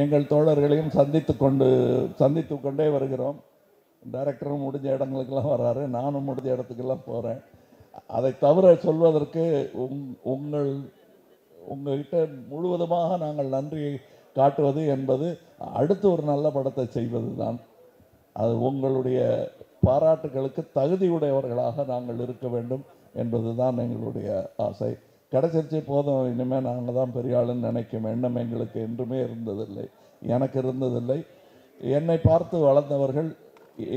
எங்கள் தோழர்களையும் சந்தித்து கொண்டு சந்தித்து கொண்டே வருகிறோம். டைரக்டரும் முடிஞ்ச இடங்களுக்கெல்லாம் வராரு. நானும் முடிஞ்ச இடத்துக்கெல்லாம் போகிறேன் அதை தவிர சொல்வதற்கு உங் உங்கள் உங்ககிட்ட முழுவதுமாக நாங்கள் நன்றியை காட்டுவது என்பது அடுத்து ஒரு நல்ல படத்தை செய்வது தான் அது உங்களுடைய பாராட்டுகளுக்கு தகுதியுடையவர்களாக நாங்கள் இருக்க வேண்டும் என்பது தான் எங்களுடைய ஆசை. கிடைச்சிருச்சு போதும். இனிமேல் நாங்கள் தான் பெரிய ஆளுன்னு நினைக்கும் எண்ணம் எங்களுக்கு என்றுமே இருந்ததில்லை. எனக்கு இருந்ததில்லை. என்னை பார்த்து வளர்ந்தவர்கள்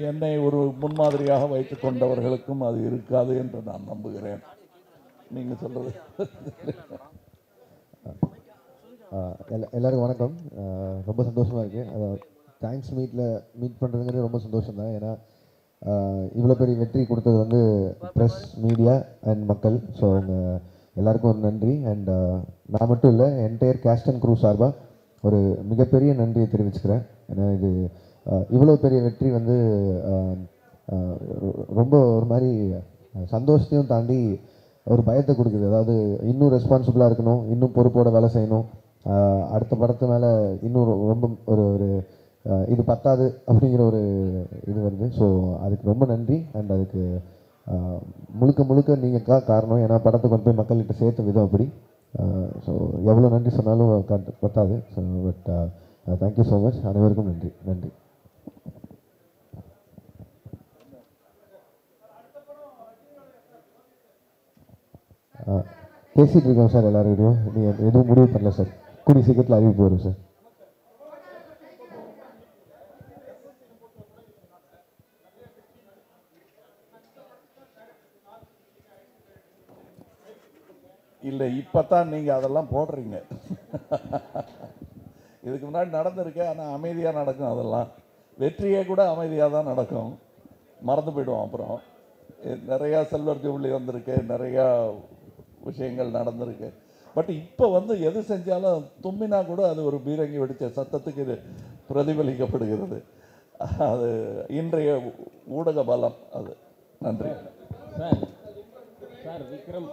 என்னை ஒரு முன்மாதிரியாக வைத்து கொண்டவர்களுக்கும் அது இருக்காது என்று நான் நம்புகிறேன். நீங்கள் சொல்கிறது எல்லாருக்கும் வணக்கம். ரொம்ப சந்தோஷமாக இருக்குது தேங்க்ஸ் மீட்டில் மீட் பண்ணுறதுங்கிறது ரொம்ப சந்தோஷம் தான் ஏன்னா இவ்வளோ பெரிய வெற்றி கொடுத்தது வந்து ப்ரெஸ் மீடியா அண்ட் மக்கள். ஸோ அவங்க எல்லாருக்கும் ஒரு நன்றி. அண்ட் uh, நான் மட்டும் இல்லை என்டையர் கேஸ்ட் அண்ட் க்ரூ சார்பாக ஒரு மிகப்பெரிய நன்றியை தெரிவிச்சுக்கிறேன். ஏன்னா இது uh, இவ்வளோ பெரிய வெற்றி வந்து uh, ரொம்ப ஒரு மாதிரி சந்தோஷத்தையும் தாண்டி ஒரு பயத்தை கொடுக்குது. அதாவது இன்னும் ரெஸ்பான்சிபிளாக இருக்கணும் இன்னும் பொறுப்போட வேலை செய்யணும். அடுத்த படத்து மேலே இன்னும் ரொம்ப ஒரு ஒரு இது பத்தாது அப்படிங்கிற ஒரு இது வருது. ஸோ அதுக்கு ரொம்ப நன்றி. அண்ட் அதுக்கு முழுக்க முழுக்க நீங்கள் தான் காரணம். ஏன்னா படத்தை கொண்டு போய் மக்கள்கிட்ட சேர்த்த விதம் அப்படி. ஸோ எவ்வளோ நன்றி சொன்னாலும் பத்தாது so but thank you so much அனைவருக்கும் நன்றி. நன்றி. பேசிகிட்டு இருக்கோம் சார் எல்லாருக்கிட்டையும் நீங்கள் எதுவும் முடிவு பண்ணல சார். கூடிய சீக்கிரத்தில் அறிவிப்பு வரும் சார். இல்லை இப்போ தான் நீங்கள் அதெல்லாம் போடுறீங்க. இதுக்கு முன்னாடி நடந்திருக்கு ஆனால் அமைதியாக நடக்கும் அதெல்லாம். வெற்றியே கூட அமைதியாக தான் நடக்கும். மறந்து போயிடுவோம் அப்புறம். எ- நிறையா செல்வர் ஜூப்ளி வந்திருக்கு நிறையா விஷயங்கள் நடந்திருக்கு. பட் இப்போ வந்து எது செஞ்சாலும் தும்மினா கூட அது ஒரு பீரங்கி வெடித்த சத்தத்துக்கு இது பிரதிபலிக்கப்படுகிறது. அது இன்றைய ஊடக பலம் அது. நன்றி. Sir sir Vikram.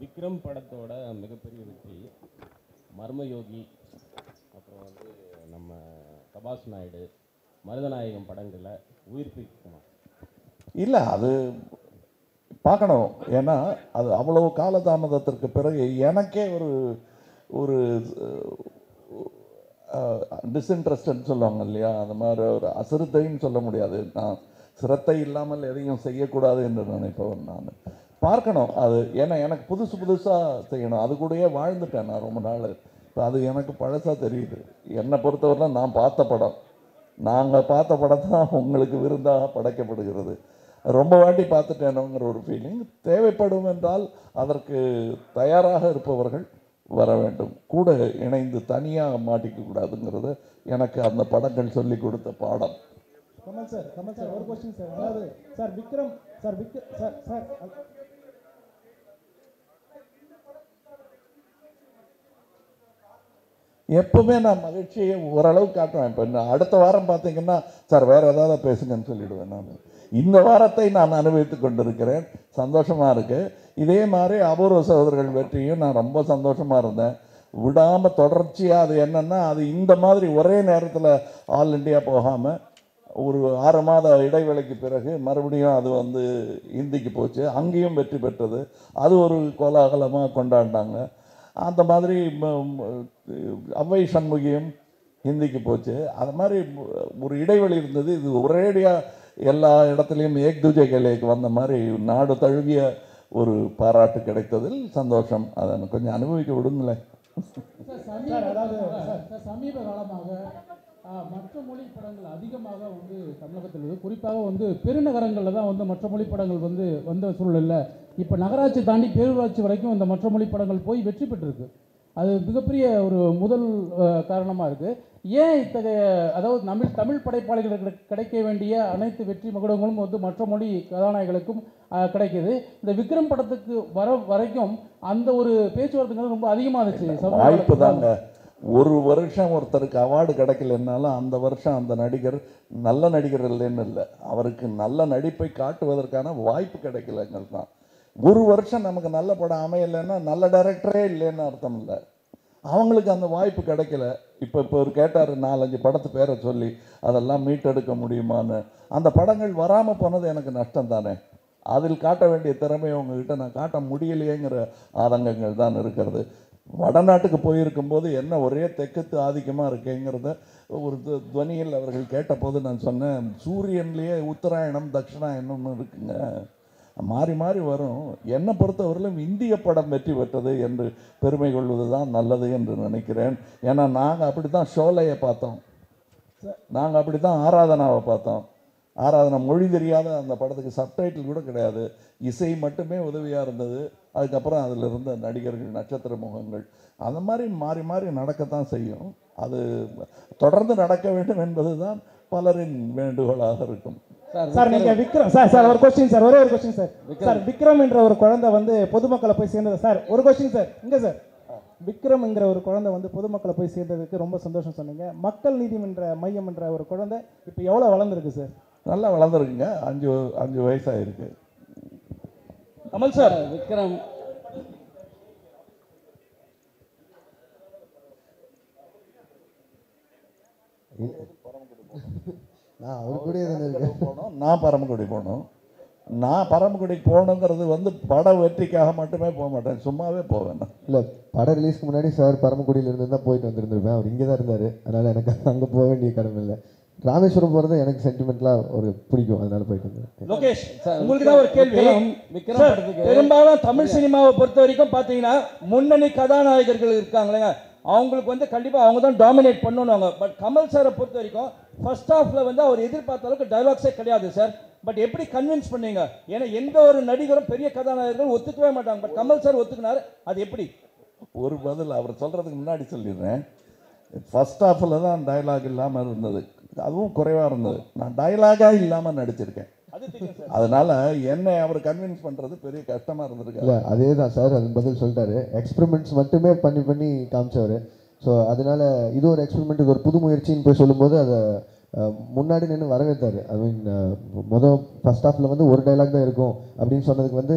விக்ரம் படத்தோட மிகப்பெரிய வெற்றி மர்மயோகி அப்புறம் வந்து நம்ம கபாஸ் நாயுடு மருதநாயகம் படங்களில் உயிர்ப்பிக்குமா இல்லை அது பார்க்கணும். ஏன்னா அது அவ்வளவு காலதாமதத்திற்கு பிறகு எனக்கே ஒரு ஒரு டிஸ்இன்ட்ரெஸ்ட்னு சொல்லுவாங்க இல்லையா? அந்த மாதிரி ஒரு அசிரத்தைன்னு சொல்ல முடியாது. நான் சிரத்தை இல்லாமல் எதையும் செய்யக்கூடாது என்று நினைப்பவன் நான். பார்க்கணும். அது ஏன்னா எனக்கு புதுசு புதுசாக செய்யணும். அது கூடயே வாழ்ந்துட்டேன் நான் ரொம்ப நாள். இப்போ அது எனக்கு பழசாக தெரியுது. என்னை பொறுத்தவரை நான் பார்த்த படம். நாங்கள் பார்த்த படம் தான் உங்களுக்கு விருந்தாக படைக்கப்படுகிறது. ரொம்ப வாட்டி பார்த்துட்டேனோங்கிற ஒரு ஃபீலிங் தேவைப்படும் என்றால் அதற்கு தயாராக இருப்பவர்கள் வர வேண்டும். கூட இணைந்து தனியாக மாட்டிக்கக்கூடாதுங்கிறது எனக்கு அந்த படங்கள் சொல்லி கொடுத்த பாடம். கமல் சார் கமல் சார் ஒரு கொஸ்டின் சார் அதாவது sir Vikram sir Vikram sir sir எப்பவுமே நான் மகிழ்ச்சியை ஓரளவு காட்டுவேன். இப்போ அடுத்த வாரம் பார்த்தீங்கன்னா சார் வேறு ஏதாவது பேசுங்கன்னு சொல்லிவிடுவேன் நான். இந்த வாரத்தை நான் அனுபவித்து கொண்டிருக்கிறேன். சந்தோஷமாக இருக்குது இதே மாதிரி அபூர்வ சகோதரர்கள் வெற்றியும் நான் ரொம்ப சந்தோஷமாக இருந்தேன். விடாமல் தொடர்ச்சியாக அது என்னென்னா அது இந்த மாதிரி ஒரே நேரத்தில் ஆல் இண்டியா போகாமல் ஒரு ஆறு மாத இடைவேளைக்கு பிறகு மறுபடியும் அது வந்து ஹிந்திக்கு போச்சு. அங்கேயும் வெற்றி பெற்றது. அது ஒரு கோலாகலமாக கொண்டாடினாங்க அந்த மாதிரி அவ்வை சண்முகியும் ஹிந்திக்கு போச்சு. அது மாதிரி ஒரு இடைவெளி இருந்தது. இது ஒரேடியாக எல்லா இடத்துலையும் ஏக் துஜே கலைக்கு வந்த மாதிரி நாடு தழுவிய ஒரு பாராட்டு கிடைத்ததில் சந்தோஷம். அதை கொஞ்சம் அனுபவிக்க விடுங்களேன். சமீப காலமாக மற்ற மொழி படங்கள் அதிகமாக வந்து தமிழகத்தில் குறிப்பாக வந்து பெருநகரங்களில் தான் வந்து மற்ற மொழி படங்கள் வந்து வந்த சூழலில் இப்போ நகராட்சி தாண்டி பேரூராட்சி வரைக்கும் இந்த மற்ற மொழி படங்கள் போய் வெற்றி பெற்றிருக்கு. அது மிகப்பெரிய ஒரு முதல் காரணமாக இருக்குது ஏன் இத்தகைய அதாவது தமிழ் தமிழ் படைப்பாளிகளுக்கு கிடைக்க வேண்டிய அனைத்து வெற்றி மகுடங்களும் வந்து மற்ற மொழி கதாநாயகர்களுக்கும் கிடைக்குது. இந்த விக்ரம் படத்துக்கு வர வரைக்கும் அந்த ஒரு பேச்சுவார்த்தைங்கிறது ரொம்ப அதிகமாக இருந்துச்சு. வாய்ப்பு. தாங்க. ஒரு வருஷம் ஒருத்தருக்கு அவார்டு கிடைக்கலனாலும் அந்த வருஷம் அந்த நடிகர் நல்ல நடிகர் இல்லைன்னு இல்லை. அவருக்கு நல்ல நடிப்பை காட்டுவதற்கான வாய்ப்பு கிடைக்கலங்கிறது தான். ஒரு வருஷம் நமக்கு நல்ல படம் அமையலைன்னா நல்ல டைரக்டரே இல்லைன்னு அர்த்தம் இல்லை. அவங்களுக்கு அந்த வாய்ப்பு கிடைக்கல. இப்போ இப்போ ஒரு கேட்டார் நாலஞ்சு படத்து பேரை சொல்லி அதெல்லாம் மீட்டெடுக்க முடியுமான்னு. அந்த படங்கள் வராமல் போனது எனக்கு நஷ்டம் தானே. அதில் காட்ட வேண்டிய திறமையை உங்ககிட்ட நான் காட்ட முடியலையேங்கிற ஆதங்கங்கள் தான் இருக்கிறது. வடநாட்டுக்கு போயிருக்கும்போது என்ன ஒரே தெக்கத்து ஆதிக்கமாக இருக்கேங்கிறத ஒரு துவனியில் அவர்கள் கேட்டபோது நான் சொன்னேன் சூரியன்லேயே உத்தராயணம் தட்சிணாயணம்னு இருக்குங்க. மாறி மாறி வரும். என்னை பொறுத்தவரையிலும் இந்திய படம் வெற்றி பெற்றது என்று பெருமை கொள்வது தான் நல்லது என்று நினைக்கிறேன். ஏன்னா நாங்கள் அப்படி தான் ஷோலையை பார்த்தோம். நாங்கள் அப்படி தான் ஆராதனாவை பார்த்தோம். ஆராதனை மொழி தெரியாத அந்த படத்துக்கு சப்டைட்டில் கூட கிடையாது. இசை மட்டுமே உதவியாக இருந்தது. அதுக்கப்புறம் அதில் இருந்த நடிகர்கள் நட்சத்திர முகங்கள் அந்த மாதிரி மாறி மாறி நடக்கத்தான் செய்யும். அது தொடர்ந்து நடக்க வேண்டும் என்பது தான் பலரின் வேண்டுகோளாக இருக்கும். சார் நீங்க விக்ரம் சார் சார் ஒரு கொஸ்டின் சார் ஒரே ஒரு கொஸ்டின் சார். சார் விக்ரம் என்ற ஒரு குழந்தை வந்து பொதுமக்களை போய் சேர்ந்தது. சார் ஒரு கொஸ்டின் சார். இங்க சார். விக்ரம் என்கிற ஒரு குழந்தை வந்து பொதுமக்களை போய் சேர்ந்ததுக்கு ரொம்ப சந்தோஷம் சொன்னீங்க. மக்கள் நீதிமன்ற மையம் என்ற ஒரு குழந்தை இப்போ எவ்வளோ வளர்ந்துருக்கு சார்? நல்லா வளர்ந்துருக்குங்க. அஞ்சு அஞ்சு வயசாயிருக்கு. கமல் சார் விக்ரம். நான் அவர் இருக்கேன். போனோம் நான் பரமக்குடி போனோம் நான் பரமக்குடிக்கு போகணுங்கிறது வந்து பட வெற்றிக்காக மட்டுமே போக மாட்டேன் சும்மாவே போவேன். இல்லை படம் ரிலீஸ்க்கு முன்னாடி சார் பரமக்குடியில இருந்து தான் போயிட்டு வந்திருந்திருப்பேன். அவர் இங்கே தான் இருந்தார். அதனால் எனக்கு அங்கே போக வேண்டிய கடமை இல்லை. ராமேஸ்வரம் போகிறது எனக்கு சென்டிமெண்ட்லாம் ஒரு பிடிக்கும். அதனால போயிட்டு வந்தேன் லோகேஷ் உங்களுக்கு தான் ஒரு கேள்வி. பெரும்பாலும் தமிழ் சினிமாவை பொறுத்த வரைக்கும் பார்த்தீங்கன்னா முன்னணி கதாநாயகர்கள் இருக்காங்களேங்க அவங்களுக்கு வந்து கண்டிப்பாக அவங்க தான் டாமினேட் பண்ணணுவாங்க பட் கமல் சாரை பொறுத்த வரைக்கும் ஃபர்ஸ்ட் ஹாஃப்ல வந்து அவர் எதிர்பார்த்த அளவுக்கு டைலாக்ஸே கிடையாது சார் பட் எப்படி கன்வின்ஸ் பண்ணீங்க? ஏன்னா எந்த ஒரு நடிகரும் பெரிய கதாநாயகர்கள் ஒத்துக்கவே மாட்டாங்க. பட் கமல் சார் ஒத்துக்கினார். அது எப்படி? ஒரு பதில் அவர் சொல்கிறதுக்கு முன்னாடி சொல்லிடுறேன். ஃபர்ஸ்ட் ஹாஃபில் தான் டயலாக் இல்லாமல் இருந்தது. அதுவும் குறைவாக இருந்தது. நான் டைலாகாக இல்லாமல் நடிச்சிருக்கேன். அதனால என்னை அவர் கன்வின்ஸ் பண்ணுறது பெரிய கஷ்டமாக இருந்திருக்கு. இல்லை அதே தான் சார். அது பதில் சொல்லிட்டாரு. எக்ஸ்பெரிமெண்ட்ஸ் மட்டுமே பண்ணி பண்ணி காமிச்சவர். ஸோ அதனால இது ஒரு எக்ஸ்பெரிமெண்ட் இது ஒரு புது முயற்சின்னு போய் சொல்லும்போது அதை முன்னாடி நின்று வரவேற்றார். ஐ மீன் மொதல் ஃபர்ஸ்ட் ஹாஃபில் வந்து ஒரு டைலாக் தான் இருக்கும் அப்படின்னு சொன்னதுக்கு வந்து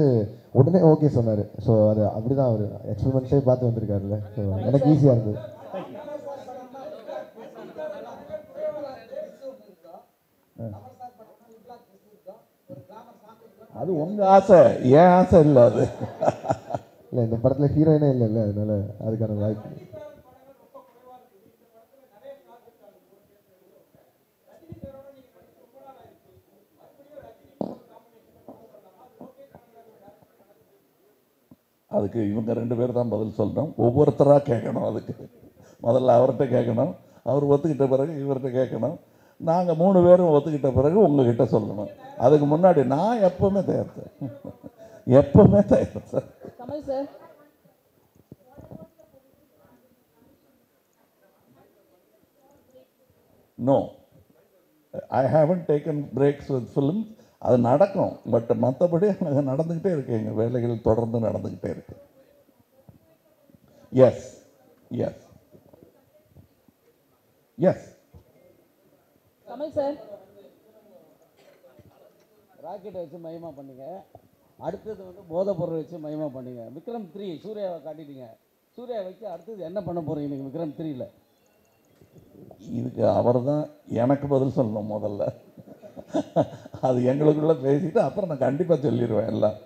உடனே ஓகே சொன்னார். ஸோ அது அப்படி தான் அவர் எக்ஸ்பெரிமெண்ட்ஸே பார்த்து வந்திருக்காருல்ல. ஸோ எனக்கு ஈஸியாக இருந்தது. அது உங்கள் ஆசை. ஏன் ஆசை இல்லை அது. இல்லை இந்த படத்தில் ஹீரோயினே இல்லைல்ல அதனால அதுக்கான வாய்ப்பு அதுக்கு இவங்க ரெண்டு பேர் தான் பதில் சொல்லணும். ஒவ்வொருத்தராக கேட்கணும் அதுக்கு. முதல்ல அவர்கிட்ட கேட்கணும். அவர் ஒத்துக்கிட்ட பிறகு இவர்கிட்ட கேட்கணும். நாங்கள் மூணு பேரும் ஒத்துக்கிட்ட பிறகு உங்ககிட்ட சொல்லணும். அதுக்கு முன்னாடி நான் எப்பவுமே தயார் சார் எப்பவுமே தயார் sir Kamal sir no I haven't taken breaks with film அது நடக்கும். பட் மற்றபடி அங்கே நடந்துக்கிட்டே இருக்கு. எங்கள் வேலைகள் தொடர்ந்து நடந்துக்கிட்டே இருக்கு. Yes yes yes Kamal sir. ராக்கெட்டை வச்சு மயமா பண்ணீங்க. அடுத்தது வந்து போதைப் பொருள் வச்சு மயமா பண்ணீங்க. விக்ரம் த்ரீ சூர்யாவை காட்டிட்டீங்க. சூர்யா வச்சு அடுத்தது என்ன பண்ண போறீங்க நீங்கள் விக்ரம் த்ரீல இதுக்கு அவர் தான் எனக்கு பதில் சொல்லணும் முதல்ல. அது எங்களுக்குள்ள பேசிட்டு அப்புறம் நான் கண்டிப்பாக சொல்லிடுவேன் எல்லாம்.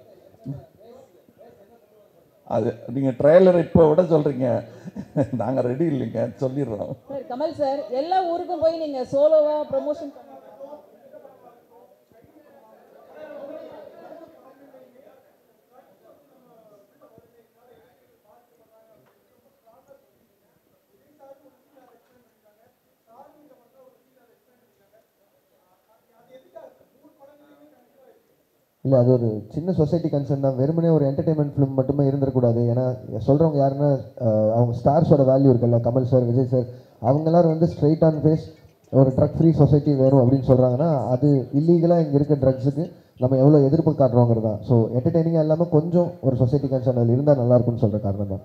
அது நீங்கள் ட்ரெய்லர் இப்போ விட சொல்கிறீங்க நாங்கள் ரெடி இல்லைங்க சொல்லிடுறோம். கமல் சார் எல்லா ஊருக்கும் போய் நீங்க சோலோவா ப்ரமோஷன் இல்லை அது ஒரு சின்ன சொசைட்டி கன்சர்ன் தான். வெறுமனே ஒரு என்டர்டைன்மெண்ட் ஃபிலிம் மட்டுமே இருந்துடக்கூடாது ஏன்னா சொல்கிறவங்க யாருன்னா அவங்க ஸ்டார்ஸோட வேல்யூ இருக்குல்ல. கமல் சார் விஜய் சார் அவங்க எல்லாரும் வந்து ஸ்ட்ரைட் ஆன் ஃபேஸ் ஒரு ட்ரக் ஃப்ரீ சொசைட்டி வேணும் அப்படின்னு சொல்கிறாங்கன்னா அது இல்லீகலாக இங்கே இருக்க ட்ரக்ஸுக்கு நம்ம எவ்வளோ எதிர்ப்பு காட்டுறோங்கிறது தான். ஸோ என்டர்டெய்னிங்காக இல்லாமல் கொஞ்சம் ஒரு சொசைட்டி கன்சர்ன் அதில் இருந்தால் நல்லா இருக்கும்னு சொல்கிற காரணம் தான்.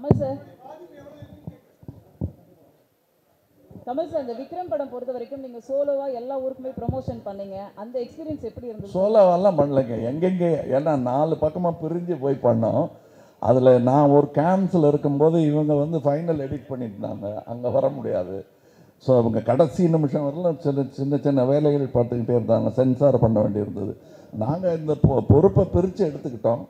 கமல் சார். கமல் சார் இந்த விக்ரம் படம் பொறுத்த வரைக்கும் நீங்க சோலோவா எல்லா ஊருக்குமே ப்ரமோஷன் பண்ணீங்க. அந்த எக்ஸ்பீரியன்ஸ் எப்படி இருந்தது? சோலோவெல்லாம் பண்ணலைங்க. எங்கெங்கே ஏன்னா நாலு பக்கமாக பிரிஞ்சு போய் பண்ணோம். அதில் நான் ஒரு கேம்ப்ஸில் இருக்கும்போது இவங்க வந்து ஃபைனல் எடிட் பண்ணியிருந்தாங்க. அங்கே வர முடியாது. ஸோ அவங்க கடைசி நிமிஷம் வரலாம் சின்ன சின்ன சின்ன வேலைகள் பார்த்துக்கிட்டே இருந்தாங்க. சென்சார் பண்ண வேண்டியிருந்தது. நாங்கள் இந்த பொ- பொறுப்பை பிரித்து எடுத்துக்கிட்டோம்.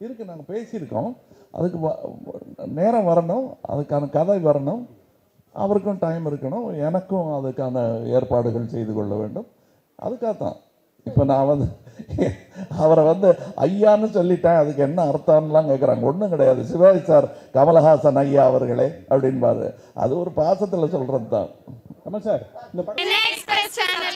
இருக்குது இருக்கு நாங்கள் பேசியிருக்கோம். அதுக்கு நேரம் வரணும் அதுக்கான கதை வரணும். அவருக்கும் டைம் இருக்கணும். எனக்கும் அதுக்கான ஏற்பாடுகள் செய்து கொள்ள வேண்டும். அதுக்காகத்தான். இப்போ நான் வந்து அவரை வந்து ஐயான்னு சொல்லிட்டேன். அதுக்கு என்ன அர்த்தம்லாம் கேட்குறாங்க ஒன்றும் கிடையாது. சிவாஜி சார் கமலஹாசன் ஐயா அவர்களே அப்படின்பாரு. அது ஒரு பாசத்தில் சொல்கிறது தான் ஆமாம் சார் இந்த படம்